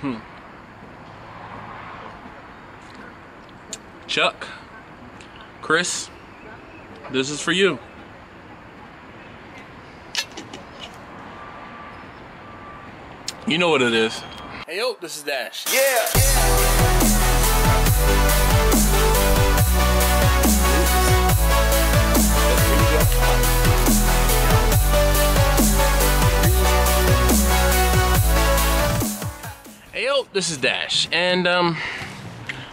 Hmm. Chuck, Chris, this is for you. You know what it is. Hey yo, this is Dash. Yeah. Hey this is Dash, and um,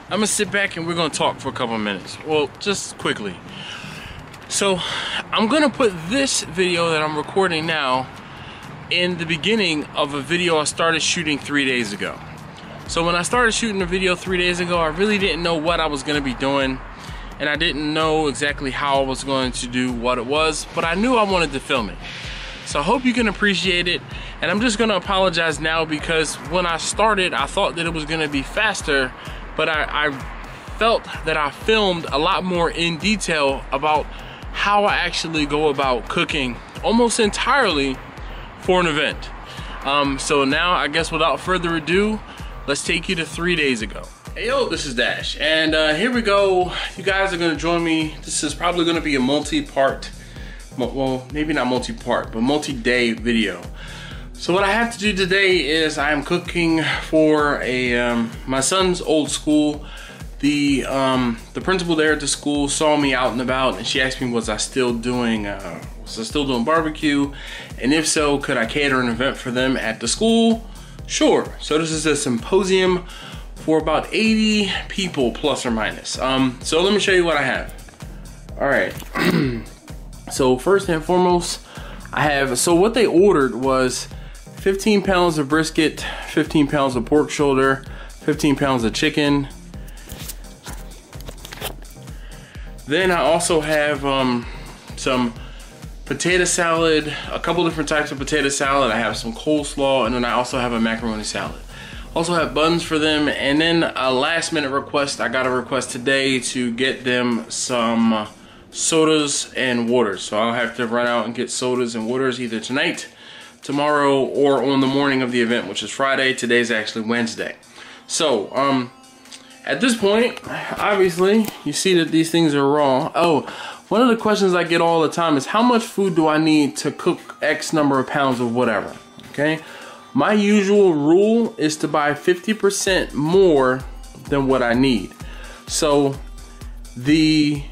I'm gonna sit back and we're gonna talk for a couple minutes. Well, just quickly. So, I'm gonna put this video that I'm recording now in the beginning of a video I started shooting three days ago. So when I started shooting the video three days ago, I really didn't know what I was gonna be doing, and I didn't know exactly how I was going to do what it was, but I knew I wanted to film it. So I hope you can appreciate it. And I'm just gonna apologize now because when I started, I thought that it was gonna be faster, but I, I felt that I filmed a lot more in detail about how I actually go about cooking almost entirely for an event. Um, so now I guess without further ado, let's take you to three days ago. Hey yo, this is Dash, and uh, here we go. You guys are gonna join me. This is probably gonna be a multi-part well, maybe not multi-part, but multi-day video. So what I have to do today is I am cooking for a um, my son's old school. The um, the principal there at the school saw me out and about, and she asked me, was I still doing uh, was I still doing barbecue, and if so, could I cater an event for them at the school? Sure. So this is a symposium for about 80 people plus or minus. Um, so let me show you what I have. All right. So first and foremost, I have, so what they ordered was 15 pounds of brisket, 15 pounds of pork shoulder, 15 pounds of chicken. Then I also have um, some potato salad, a couple different types of potato salad. I have some coleslaw, and then I also have a macaroni salad. Also have buns for them, and then a last minute request. I got a request today to get them some sodas and waters. So I'll have to run out and get sodas and waters either tonight, tomorrow, or on the morning of the event, which is Friday. Today's actually Wednesday. So, um, at this point, obviously, you see that these things are raw. Oh, one of the questions I get all the time is how much food do I need to cook X number of pounds of whatever? Okay. My usual rule is to buy 50% more than what I need. So the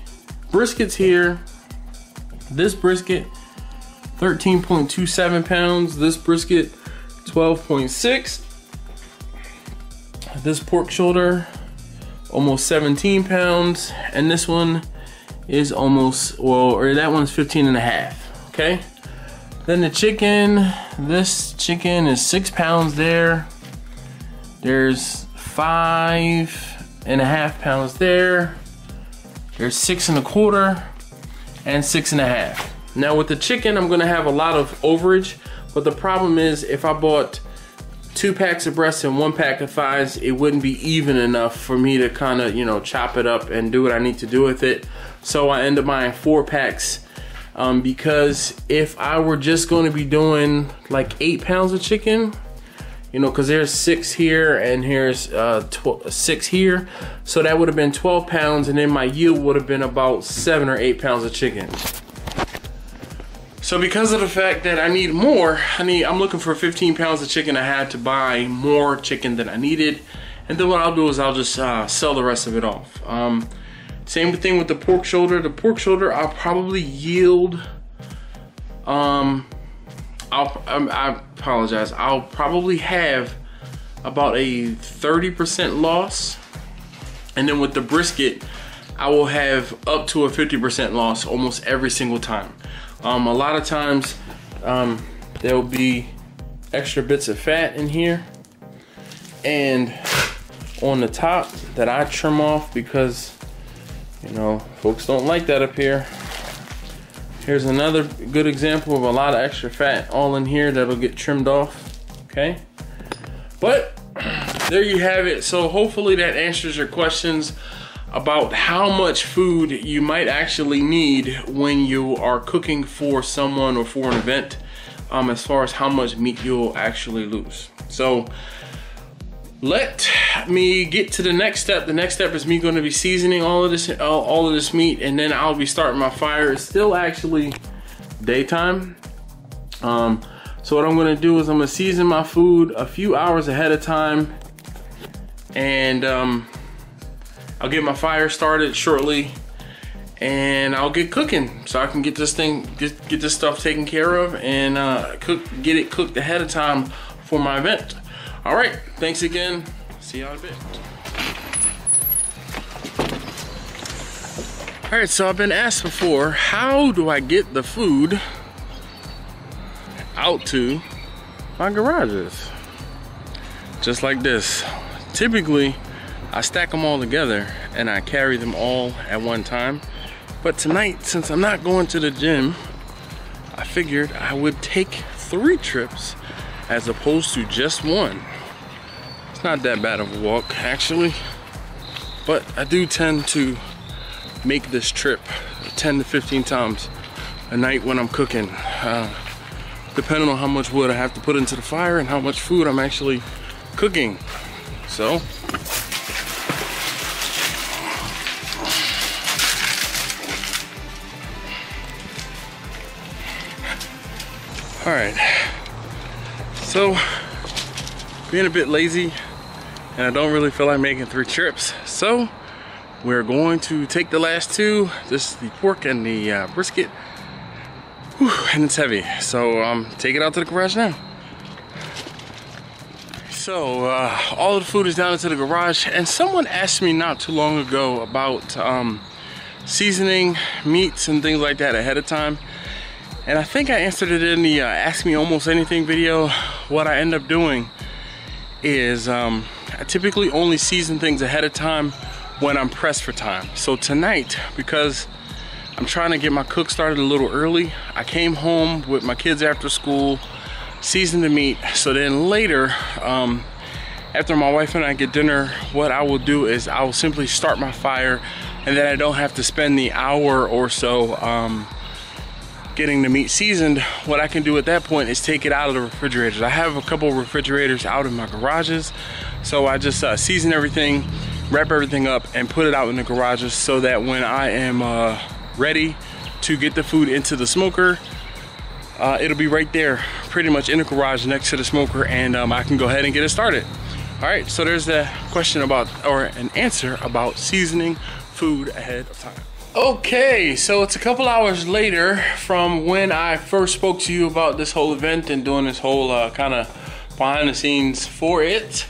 briskets here, this brisket, 13.27 pounds. This brisket, 12.6. This pork shoulder, almost 17 pounds. And this one is almost, well, or that one's 15 and a half, okay? Then the chicken, this chicken is six pounds there. There's five and a half pounds there. There's six and a quarter and six and a half. Now with the chicken, I'm gonna have a lot of overage, but the problem is if I bought two packs of breasts and one pack of thighs, it wouldn't be even enough for me to kind of, you know, chop it up and do what I need to do with it. So I end up buying four packs um, because if I were just to be doing like eight pounds of chicken, you know, because there's six here and here's uh, six here, so that would have been 12 pounds, and then my yield would have been about seven or eight pounds of chicken. So because of the fact that I need more, I need I'm looking for 15 pounds of chicken. I had to buy more chicken than I needed, and then what I'll do is I'll just uh, sell the rest of it off. Um, same thing with the pork shoulder. The pork shoulder I'll probably yield. Um, I'll um, I apologize. I'll probably have about a 30% loss, and then with the brisket, I will have up to a 50% loss almost every single time. Um, a lot of times um, there will be extra bits of fat in here, and on the top that I trim off because you know, folks don't like that up here. Here's another good example of a lot of extra fat all in here that'll get trimmed off, okay? But there you have it. So hopefully that answers your questions about how much food you might actually need when you are cooking for someone or for an event um, as far as how much meat you'll actually lose. So let me get to the next step. The next step is me going to be seasoning all of this, all, of this meat, and then I'll be starting my fire. It's still actually daytime. Um, so what I'm gonna do is I'm gonna season my food a few hours ahead of time, and um, I'll get my fire started shortly, and I'll get cooking so I can get this thing, get, get this stuff taken care of, and uh, cook, get it cooked ahead of time for my event. All right, thanks again. See y'all in a bit. All right, so I've been asked before, how do I get the food out to my garages? Just like this. Typically, I stack them all together and I carry them all at one time. But tonight, since I'm not going to the gym, I figured I would take three trips as opposed to just one. Not that bad of a walk, actually. But I do tend to make this trip 10 to 15 times a night when I'm cooking. Uh, depending on how much wood I have to put into the fire and how much food I'm actually cooking. So, all right. So, being a bit lazy and I don't really feel like making three trips. So, we're going to take the last two. This is the pork and the uh, brisket. Whew, and it's heavy. So um, take it out to the garage now. So uh, all the food is down into the garage and someone asked me not too long ago about um, seasoning meats and things like that ahead of time. And I think I answered it in the uh, Ask Me Almost Anything video. What I end up doing is um, I typically only season things ahead of time when I'm pressed for time. So tonight, because I'm trying to get my cook started a little early, I came home with my kids after school, seasoned the meat. So then later, um, after my wife and I get dinner, what I will do is I will simply start my fire and then I don't have to spend the hour or so um, getting the meat seasoned. What I can do at that point is take it out of the refrigerators. I have a couple refrigerators out in my garages. So I just uh, season everything, wrap everything up and put it out in the garages so that when I am uh, ready to get the food into the smoker, uh, it'll be right there pretty much in the garage next to the smoker and um, I can go ahead and get it started. All right, so there's the question about, or an answer about seasoning food ahead of time. Okay, so it's a couple hours later from when I first spoke to you about this whole event and doing this whole uh, kind of behind the scenes for it.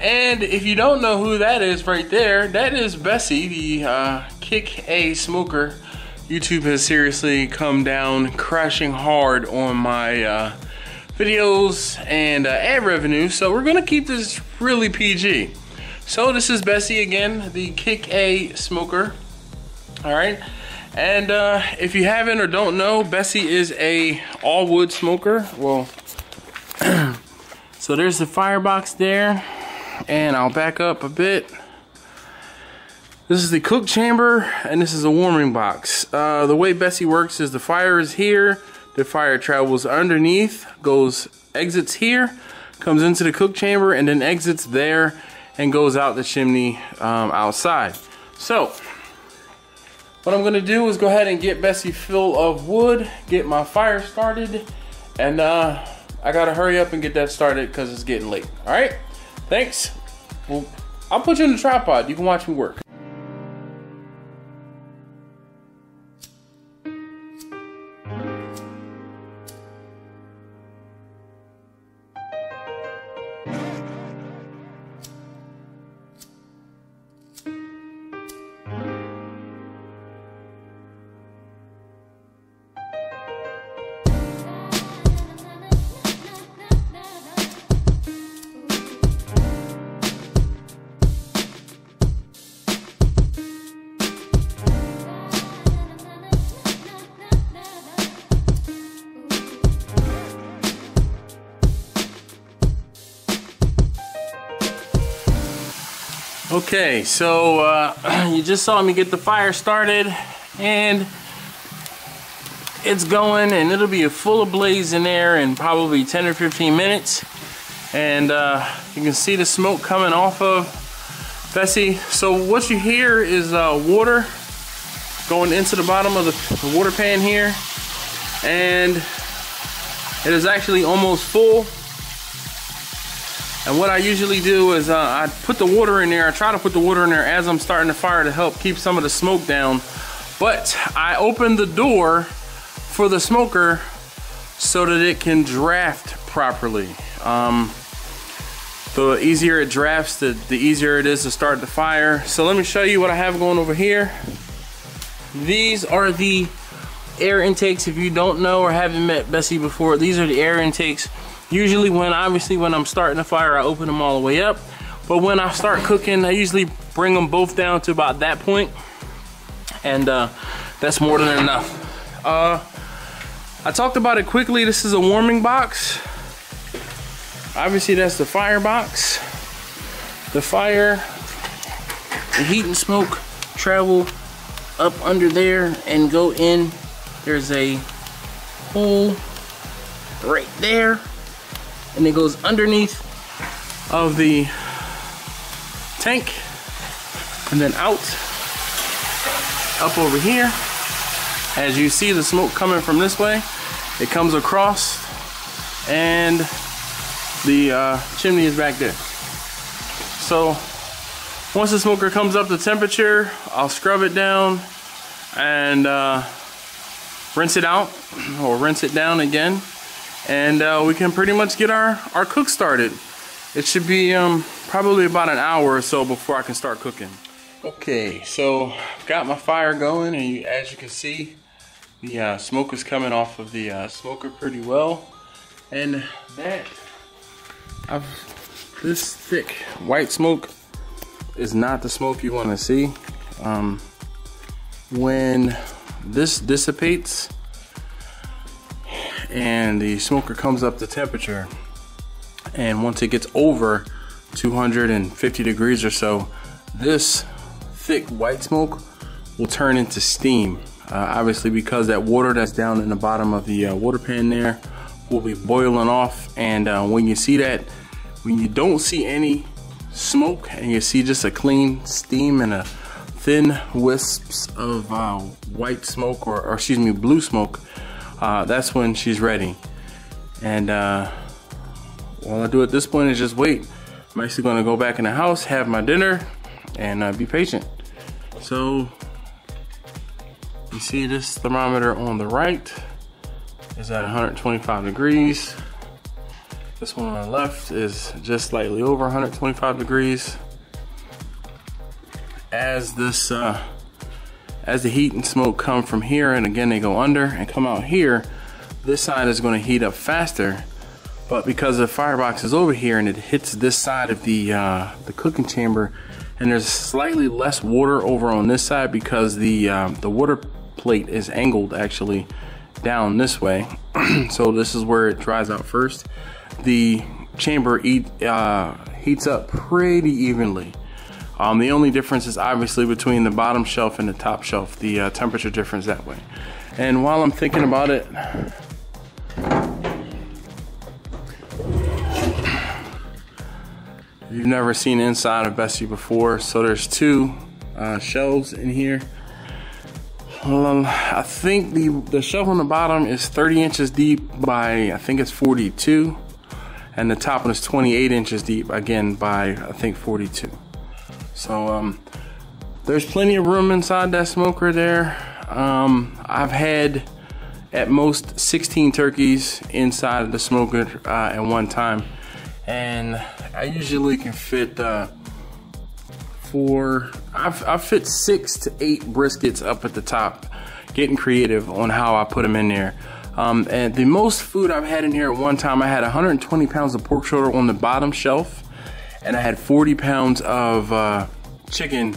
And if you don't know who that is right there, that is Bessie, the uh, Kick A Smoker. YouTube has seriously come down crashing hard on my uh, videos and uh, ad revenue, so we're gonna keep this really PG. So this is Bessie again, the Kick A Smoker. All right, and uh, if you haven't or don't know, Bessie is a all wood smoker. Well, so there's the firebox there and I'll back up a bit. This is the cook chamber and this is a warming box. Uh, the way Bessie works is the fire is here, the fire travels underneath, goes exits here, comes into the cook chamber and then exits there and goes out the chimney um, outside. So, what I'm gonna do is go ahead and get Bessie full of wood, get my fire started, and uh, I gotta hurry up and get that started because it's getting late. All right? Thanks. Well, I'll put you in the tripod. You can watch me work. Okay, so uh, you just saw me get the fire started and it's going and it'll be a full blaze in there in probably 10 or 15 minutes. And uh, you can see the smoke coming off of Bessie. So what you hear is uh, water going into the bottom of the, the water pan here. And it is actually almost full. And what I usually do is uh, I put the water in there. I try to put the water in there as I'm starting the fire to help keep some of the smoke down. But I open the door for the smoker so that it can draft properly. Um, the easier it drafts, the, the easier it is to start the fire. So let me show you what I have going over here. These are the air intakes. If you don't know or haven't met Bessie before, these are the air intakes. Usually when, obviously when I'm starting a fire, I open them all the way up. But when I start cooking, I usually bring them both down to about that point. And uh, that's more than enough. Uh, I talked about it quickly. This is a warming box. Obviously that's the fire box. The fire, the heat and smoke travel up under there and go in. There's a hole right there and it goes underneath of the tank and then out up over here. As you see the smoke coming from this way it comes across and the uh, chimney is back there. So once the smoker comes up to temperature I'll scrub it down and uh, rinse it out or rinse it down again and uh, we can pretty much get our our cook started. It should be um, probably about an hour or so before I can start cooking. Okay so I've got my fire going and you, as you can see the uh, smoke is coming off of the uh, smoker pretty well. And that I've, this thick white smoke is not the smoke you want to see. Um, when this dissipates and the smoker comes up to temperature. And once it gets over 250 degrees or so this thick white smoke will turn into steam. Uh, obviously because that water that's down in the bottom of the uh, water pan there will be boiling off. And uh, when you see that when you don't see any smoke and you see just a clean steam and a thin wisps of uh, white smoke or, or excuse me blue smoke uh, that's when she's ready. And uh, all I do at this point is just wait. I'm actually gonna go back in the house, have my dinner, and uh, be patient. So, you see this thermometer on the right is at 125 degrees. This one on the left is just slightly over 125 degrees. As this uh, as the heat and smoke come from here and again they go under and come out here, this side is gonna heat up faster. But because the firebox is over here and it hits this side of the, uh, the cooking chamber and there's slightly less water over on this side because the, uh, the water plate is angled actually down this way. so this is where it dries out first. The chamber eat, uh, heats up pretty evenly. Um, the only difference is obviously between the bottom shelf and the top shelf, the uh, temperature difference that way. And while I'm thinking about it, you've never seen inside of Bessie before, so there's two uh, shelves in here. Um, I think the, the shelf on the bottom is 30 inches deep by, I think it's 42. And the top one is 28 inches deep, again, by, I think, 42. So um, there's plenty of room inside that smoker there. Um, I've had at most 16 turkeys inside of the smoker uh, at one time. And I usually can fit uh, four, I've, I've fit six to eight briskets up at the top, getting creative on how I put them in there. Um, and the most food I've had in here at one time, I had 120 pounds of pork shoulder on the bottom shelf and I had 40 pounds of uh, chicken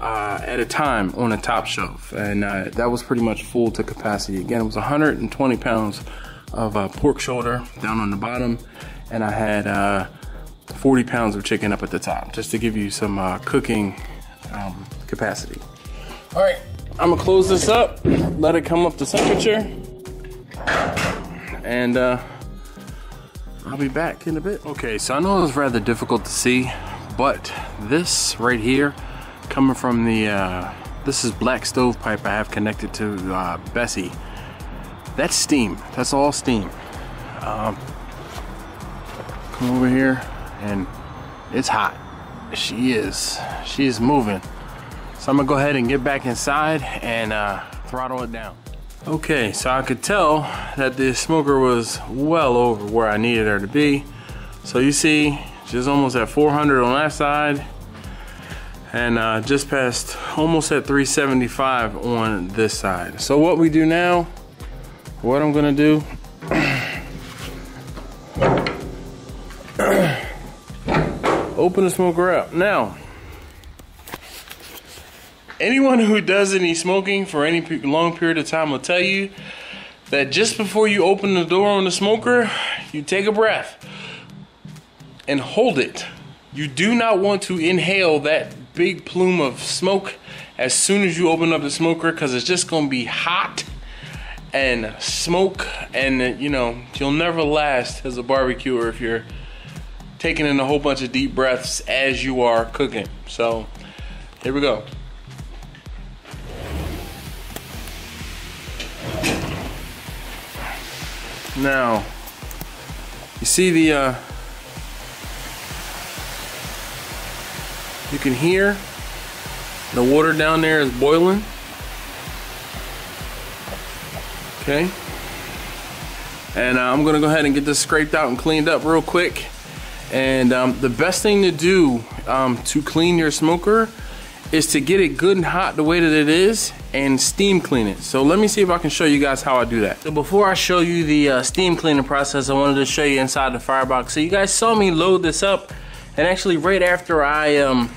uh, at a time on a top shelf. And uh, that was pretty much full to capacity. Again, it was 120 pounds of uh, pork shoulder down on the bottom. And I had uh, 40 pounds of chicken up at the top, just to give you some uh, cooking um, capacity. All right, I'm gonna close this up, let it come up to temperature. And I'll be back in a bit. Okay, so I know it was rather difficult to see, but this right here, coming from the, uh, this is black stovepipe I have connected to uh, Bessie. That's steam. That's all steam. Um, come over here, and it's hot. She is. She is moving. So I'm gonna go ahead and get back inside and uh, throttle it down. Okay, so I could tell that the smoker was well over where I needed her to be. So you see, she's almost at 400 on that side and uh, just past almost at 375 on this side. So what we do now, what I'm gonna do, open the smoker up. Now, anyone who does any smoking for any long period of time will tell you that just before you open the door on the smoker, you take a breath and hold it. You do not want to inhale that big plume of smoke as soon as you open up the smoker because it's just going to be hot and smoke and you know you'll never last as a barbecuer if you're taking in a whole bunch of deep breaths as you are cooking so here we go now you see the uh you can hear the water down there is boiling. Okay. And uh, I'm gonna go ahead and get this scraped out and cleaned up real quick. And um, the best thing to do um, to clean your smoker is to get it good and hot the way that it is and steam clean it. So let me see if I can show you guys how I do that. So before I show you the uh, steam cleaning process, I wanted to show you inside the firebox. So you guys saw me load this up and actually right after I um,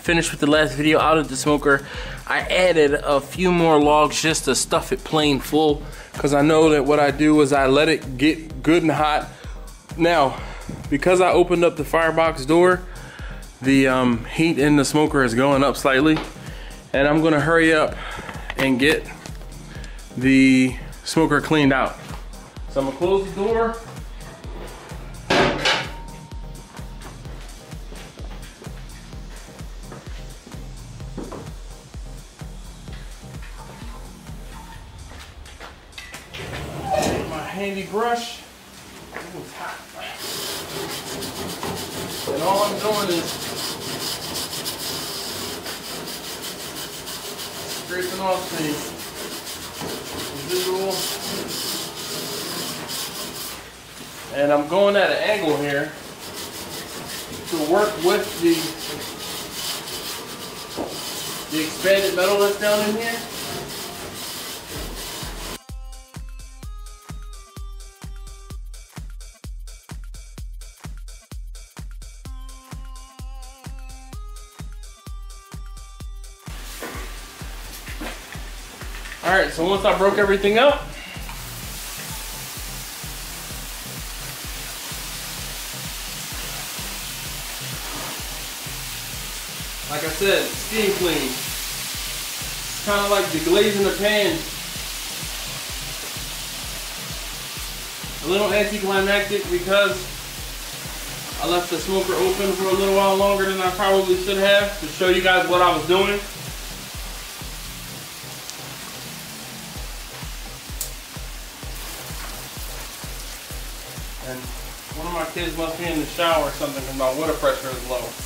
finished with the last video out of the smoker, I added a few more logs just to stuff it plain full because I know that what I do is I let it get good and hot. Now, because I opened up the firebox door, the um, heat in the smoker is going up slightly and I'm gonna hurry up and get the smoker cleaned out. So I'm gonna close the door. My handy brush. Ooh, it's hot. And all I'm doing is scraping off the residual. And I'm going at an angle here to work with the the expanded metal that's down in here. All right, so once I broke everything up, like I said, steam clean. It's kind of like deglazing the pan. A little anticlimactic because I left the smoker open for a little while longer than I probably should have to show you guys what I was doing. Kids must be in the shower or something because my water pressure is low.